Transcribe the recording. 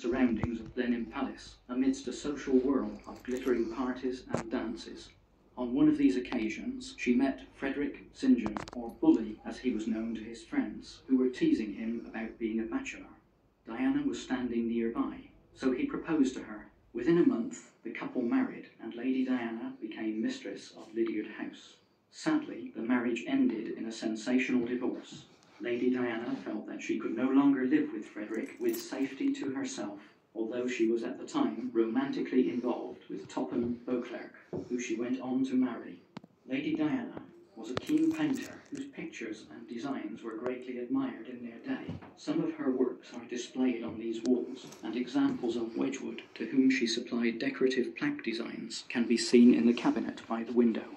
surroundings of Blenheim Palace amidst a social whirl of glittering parties and dances. On one of these occasions, she met Frederick St. John, or Bully as he was known to his friends, who were teasing him about being a bachelor. Diana was standing nearby, so he proposed to her. Within a month, the couple married, and Lady Diana became mistress of Lydiard House. Sadly, the marriage ended in a sensational divorce. Lady Diana felt that she could no longer live with Frederick with safety to herself, although she was at the time romantically involved with Topham Beauclerk, who she went on to marry. Lady Diana was a keen painter whose pictures and designs were greatly admired in their day. Some of her works are displayed on these walls, and examples of Wedgwood, to whom she supplied decorative plaque designs, can be seen in the cabinet by the window.